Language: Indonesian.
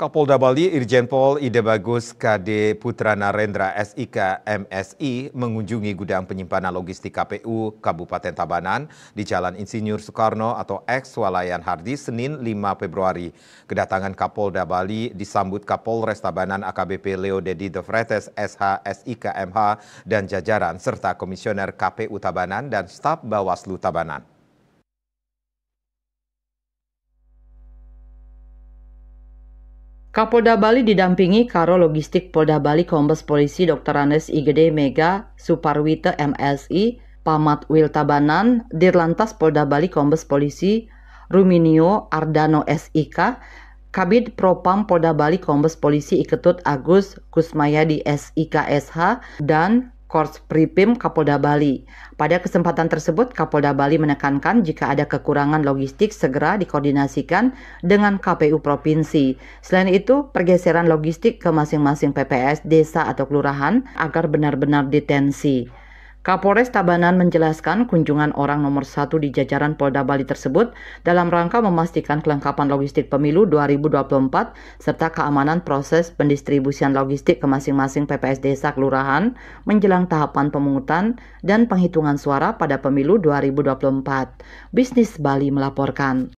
Kapolda Bali Irjen Pol Ide Bagus KD Putra Narendra SIK MSI mengunjungi gudang penyimpanan logistik KPU Kabupaten Tabanan di Jalan Insinyur Soekarno atau X Walayan Hardi Senin 5 Februari. Kedatangan Kapolda Bali disambut Kapolres Tabanan AKBP Leo Dedi De Fretes SH SIK MH dan jajaran serta Komisioner KPU Tabanan dan staf Bawaslu Tabanan. Kapolda Bali didampingi Karo Logistik Polda Bali Kombes Polisi Dr. Anes Igede Mega Suparwite MSI Pamat Wil Tabanan Dirlantas Polda Bali Kombes Polisi Ruminio Ardano SIK Kabid Propam Polda Bali Kombes Polisi Iketut Agus Kusmayadi SIK SH dan Kors Pripim Kapolda Bali. Pada kesempatan tersebut, Kapolda Bali menekankan jika ada kekurangan logistik segera dikoordinasikan dengan KPU Provinsi. Selain itu, pergeseran logistik ke masing-masing PPS, desa atau kelurahan agar benar-benar detensi. Kapolres Tabanan menjelaskan kunjungan orang nomor satu di jajaran Polda Bali tersebut dalam rangka memastikan kelengkapan logistik pemilu 2024 serta keamanan proses pendistribusian logistik ke masing-masing PPS desa kelurahan menjelang tahapan pemungutan dan penghitungan suara pada pemilu 2024. Bisnis Bali melaporkan.